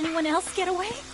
anyone else get away?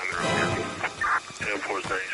I'm in Airport 9.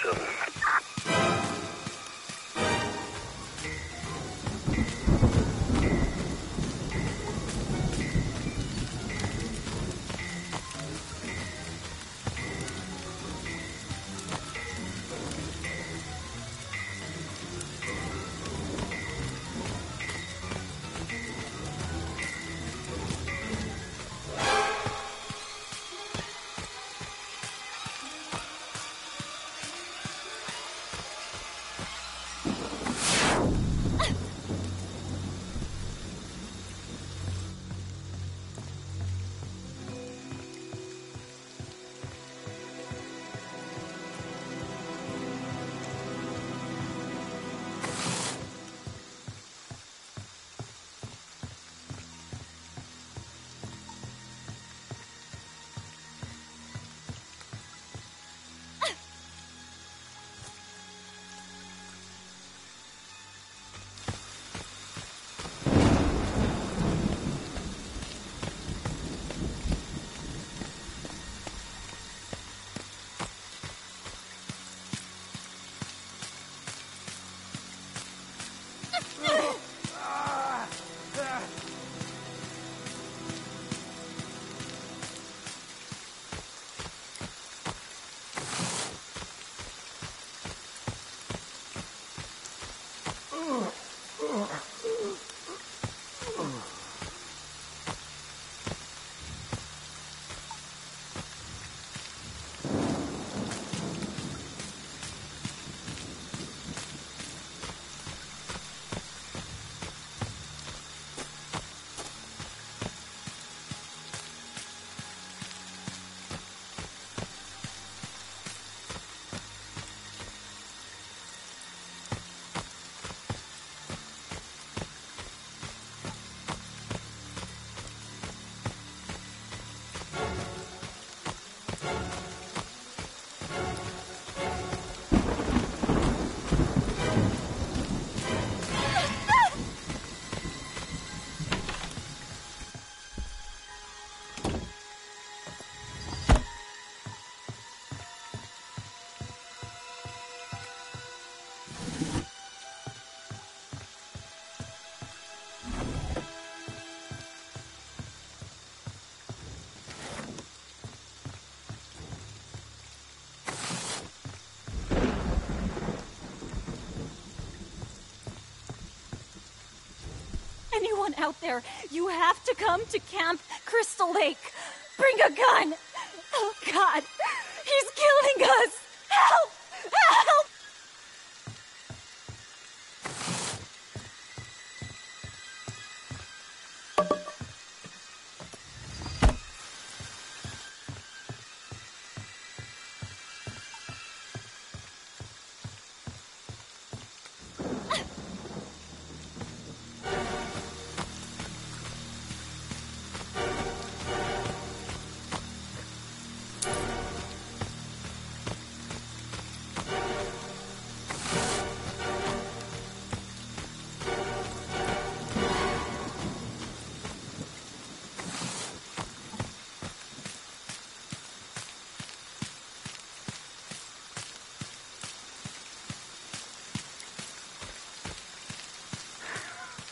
Anyone out there, you have to come to Camp Crystal Lake. Bring a gun. Oh, God. He's killing us. Help!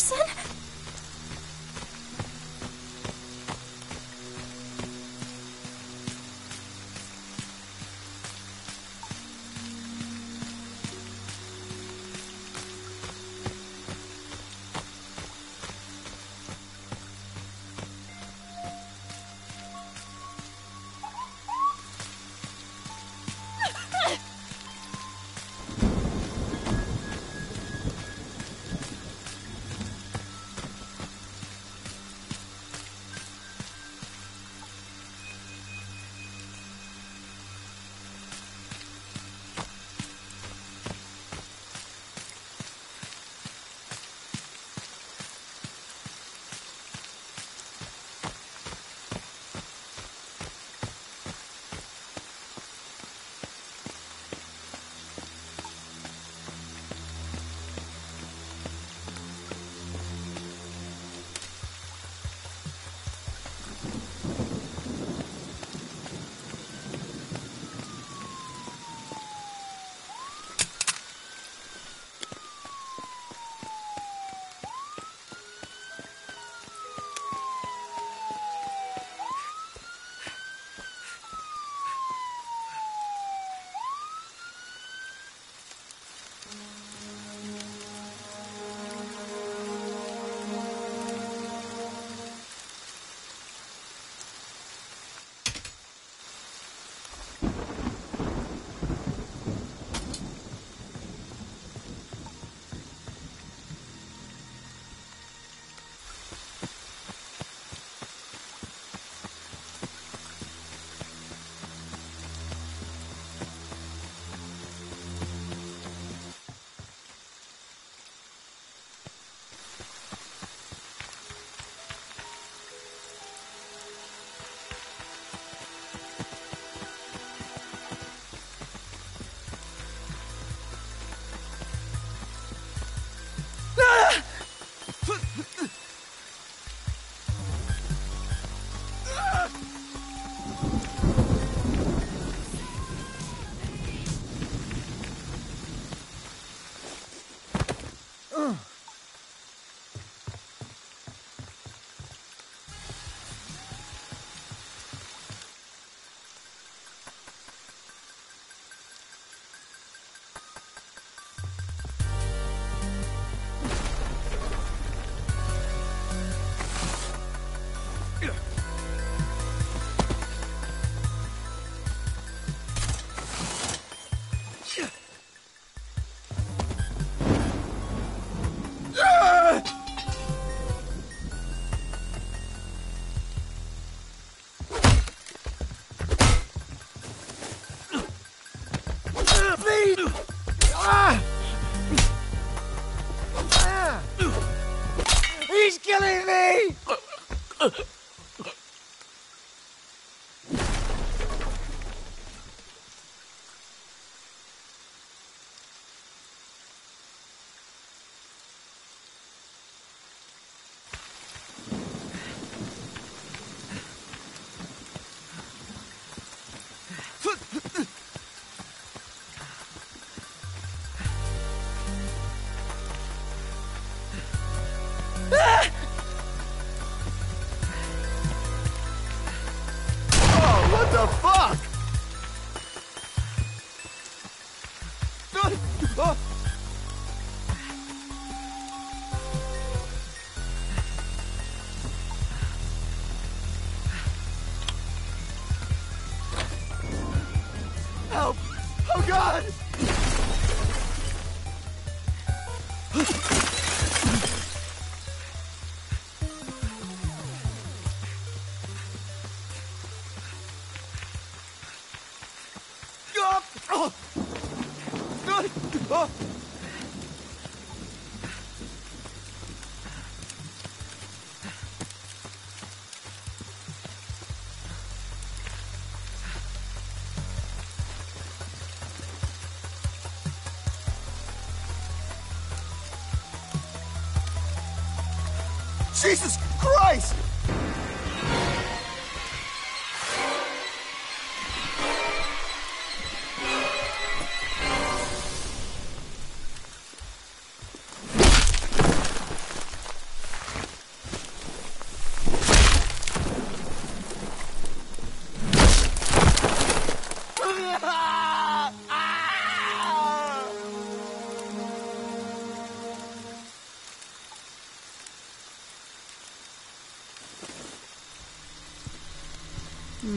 person? He's killing me!